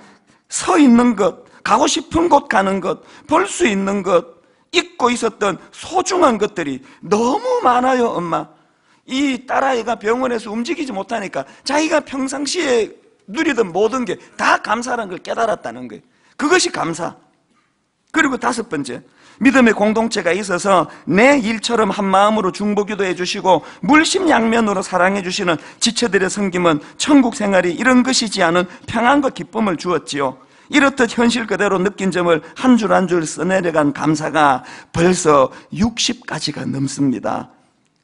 서 있는 것, 가고 싶은 곳 가는 것, 볼 수 있는 것, 잊고 있었던 소중한 것들이 너무 많아요, 엄마. 이 딸아이가 병원에서 움직이지 못하니까 자기가 평상시에 누리던 모든 게 다 감사라는 걸 깨달았다는 거예요. 그것이 감사. 그리고 다섯 번째, 믿음의 공동체가 있어서 내 일처럼 한 마음으로 중보기도 해주시고 물심양면으로 사랑해 주시는 지체들의 섬김은 천국 생활이 이런 것이지 않은 평안과 기쁨을 주었지요. 이렇듯 현실 그대로 느낀 점을 한 줄 한 줄 써내려간 감사가 벌써 60가지가 넘습니다.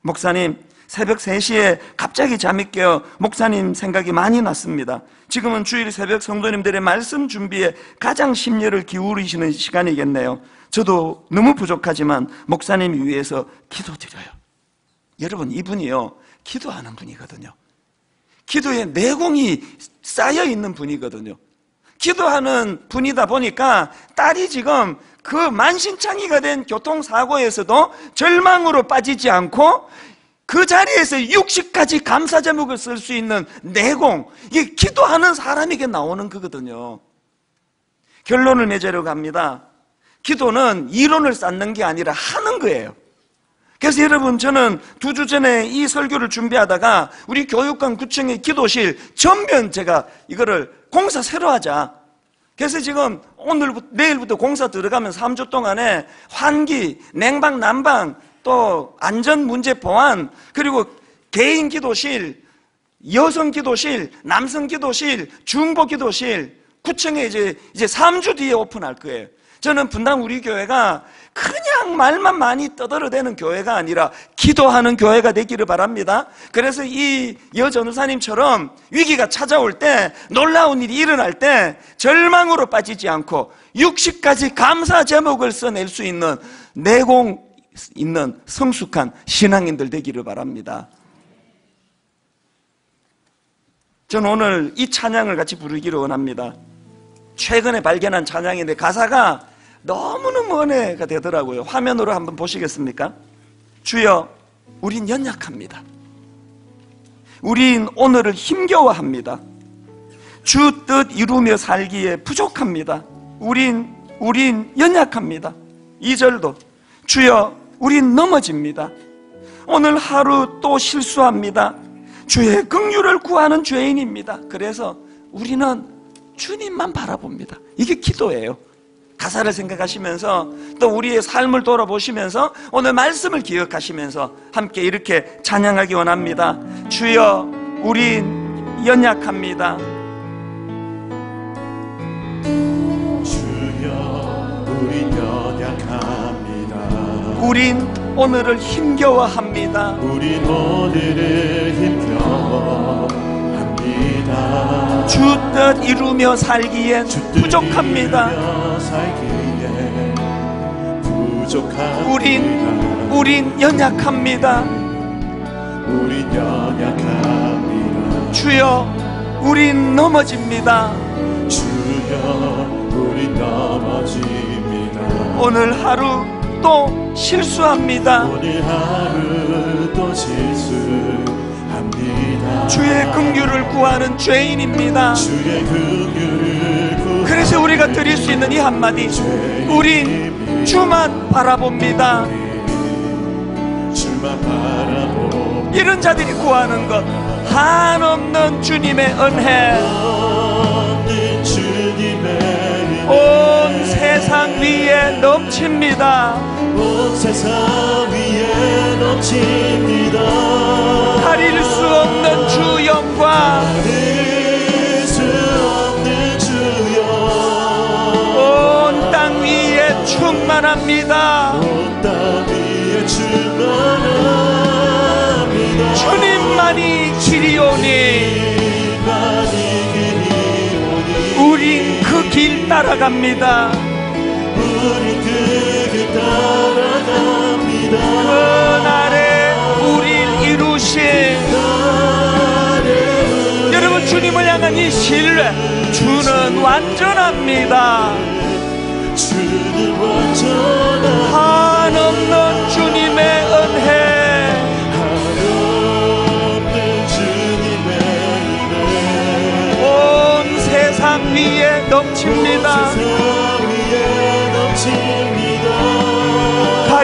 목사님, 새벽 3시에 갑자기 잠이 깨어 목사님 생각이 많이 났습니다. 지금은 주일 새벽 성도님들의 말씀 준비에 가장 심려를 기울이시는 시간이겠네요. 저도 너무 부족하지만 목사님 위해서 기도드려요. 여러분, 이분이요, 기도하는 분이거든요. 기도에 내공이 쌓여 있는 분이거든요. 기도하는 분이다 보니까 딸이 지금 그 만신창이가 된 교통사고에서도 절망으로 빠지지 않고 그 자리에서 60가지 감사 제목을 쓸 수 있는 내공, 이게 기도하는 사람에게 나오는 거거든요. 결론을 맺으려고 합니다. 기도는 이론을 쌓는 게 아니라 하는 거예요. 그래서 여러분 저는 두 주 전에 이 설교를 준비하다가 우리 교육관 구청의 기도실 전면 제가 이거를 공사 새로 하자. 그래서 지금 오늘부터 내일부터 공사 들어가면 3주 동안에 환기, 냉방, 난방, 또 안전 문제 보완, 그리고 개인 기도실, 여성 기도실, 남성 기도실, 중보 기도실, 구청에 이제 이제 3주 뒤에 오픈할 거예요. 저는 분당 우리 교회가 그냥 말만 많이 떠들어대는 교회가 아니라 기도하는 교회가 되기를 바랍니다. 그래서 이 여 전우사님처럼 위기가 찾아올 때 놀라운 일이 일어날 때 절망으로 빠지지 않고 60가지 감사 제목을 써낼 수 있는 내공 있는 성숙한 신앙인들 되기를 바랍니다. 저는 오늘 이 찬양을 같이 부르기를 원합니다. 최근에 발견한 찬양인데 가사가 너무너무 은혜가 되더라고요. 화면으로 한번 보시겠습니까? 주여, 우린 연약합니다. 우린 오늘을 힘겨워합니다. 주 뜻 이루며 살기에 부족합니다. 우린, 우린 연약합니다. 2절도 주여, 우린 넘어집니다. 오늘 하루 또 실수합니다. 주의 긍휼을 구하는 죄인입니다. 그래서 우리는 주님만 바라봅니다. 이게 기도예요. 가사를 생각하시면서 또 우리의 삶을 돌아보시면서 오늘 말씀을 기억하시면서 함께 이렇게 찬양하기 원합니다. 주여, 우린 연약합니다. 주여 우린 연약합니다 우린 오늘을 힘겨워합니다. 우린 오늘을 힘겨워합니다 주뜻 이루며 살기엔 부족합니다. 주들이며 살기에 부족합니다 우린, 우린 연약합니다. 우린 연약합니다 주여, 우린 넘어집니다. 주여 우린 넘어집니다 오늘 하루 또 실수합니다. 오늘 하루 또 실수합니다 주의 긍휼을 구하는 죄인입니다. 주의 긍휼을 그래서 우리가 드릴 수 있는 이 한마디, 우린 주만 바라봅니다. 주만 바라보 이런 자들이 구하는 것, 한없는 없는 주님의 은혜 온 세상 위에 넘칩니다. 온 세상 위에 넘칩니다. 가릴 수 없는 주 영광, 가릴 수 없는 주여 온땅 위에 충만합니다. 온 땅 위에 충만합니다. 주님만이 길이오니. 주님만이 길이 오니. 우린 그 길 따라갑니다. 우리 따라갑니다 그날에 우릴 이루신 여러분 주님을 향한 이 신뢰 주는 완전합니다. 한없는 주님의 은혜 온 세상 위에 넘칩니다.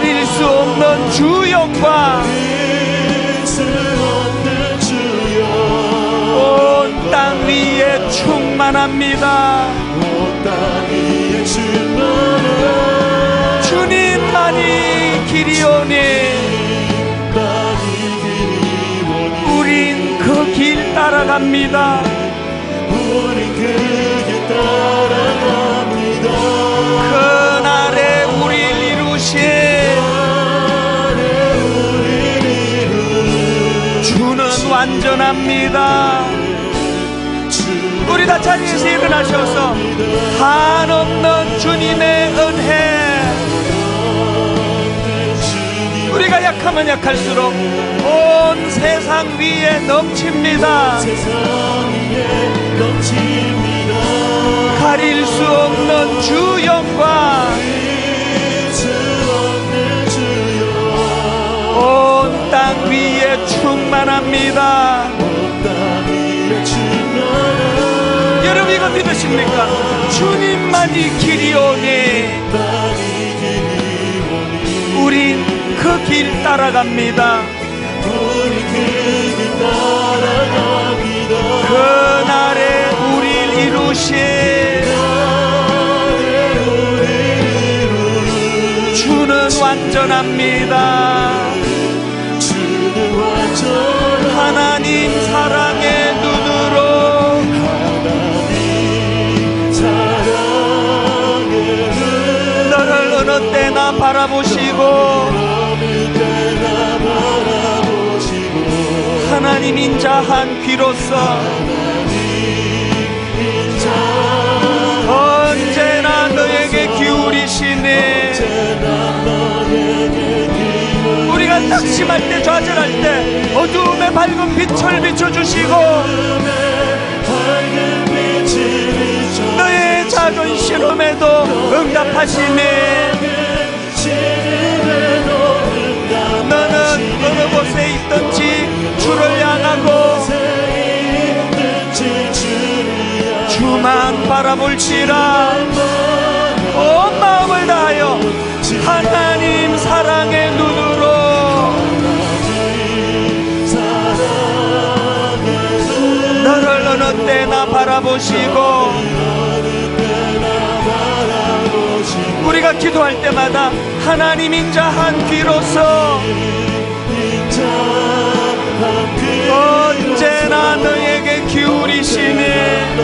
가릴 수 없는 주 영광 온 땅 위에 충만합니다. 주님만이 길이오니 오니 우린 그 길 따라갑니다. 우리 그길 따라 완전합니다. 우리 다 자리에서 일어나셔서 한없는 주님의 은혜 우리가 약하면 약할수록 온 세상 위에 넘칩니다. 위에 가릴 수 없는 주 영광 일수 없는 주여 온 땅 위에 있습니까? 주님만이 길이오니 우린 그 길 따라갑니다. 그날에 우릴 이루신 주는 완전합니다. 어느 때나 바라보시고 하나님 인자한 귀로서 언제나 너에게 기울이시네. 우리가 낙심할 때 좌절할 때 어두움의 밝은 빛을 비춰주시고 신음에도 응답하시네 너는 어느 곳에 있든지 주를 향하고 주만 바라볼지라 온 마음을 다하여 하나님 사랑의 눈으로 너를 어느 때나 바라보시고 우리가 기도할 때마다 하나님 인 자 한 귀로서 언제나 너에게 기울이시네.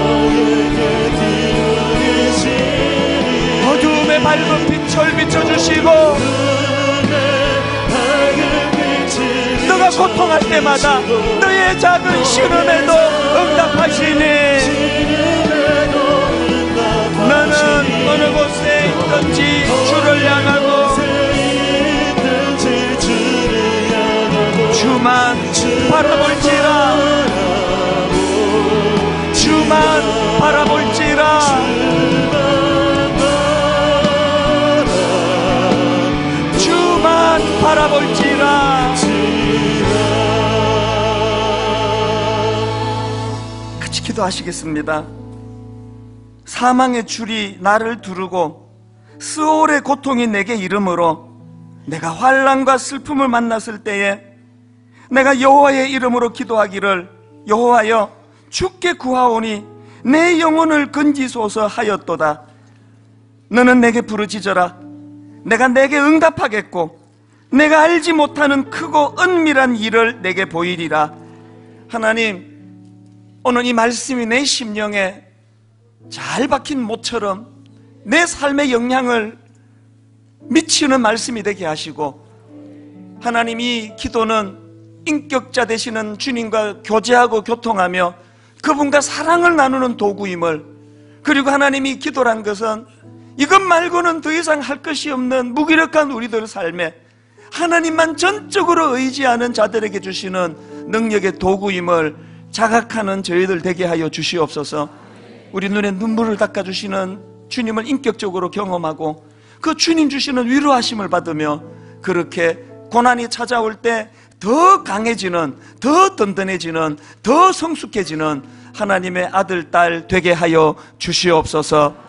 어두움의 밝은 빛을 비춰주시고 너가 고통할 때마다 너의 작은 신음에도 응답하시네 어느 곳에 있든지 주를 향하고 주만 바라볼지라. 주만 바라볼지라. 주만 바라볼지라. 같이 기도하시겠습니다 사망의 줄이 나를 두르고 스올의 고통이 내게 이름으로 내가 환란과 슬픔을 만났을 때에 내가 여호와의 이름으로 기도하기를 여호와여 주께 구하오니 내 영혼을 건지소서 하였도다. 너는 내게 부르짖어라. 내가 내게 응답하겠고 내가 알지 못하는 크고 은밀한 일을 내게 보이리라. 하나님 오늘 이 말씀이 내 심령에 잘 박힌 못처럼 내 삶의 영향을 미치는 말씀이 되게 하시고 하나님 이 기도는 인격자 되시는 주님과 교제하고 교통하며 그분과 사랑을 나누는 도구임을 그리고 하나님이 기도란 것은 이것 말고는 더 이상 할 것이 없는 무기력한 우리들 삶에 하나님만 전적으로 의지하는 자들에게 주시는 능력의 도구임을 자각하는 저희들 되게 하여 주시옵소서 우리 눈에 눈물을 닦아주시는 주님을 인격적으로 경험하고 그 주님 주시는 위로하심을 받으며 그렇게 고난이 찾아올 때 더 강해지는, 더 든든해지는, 더 성숙해지는 하나님의 아들, 딸 되게 하여 주시옵소서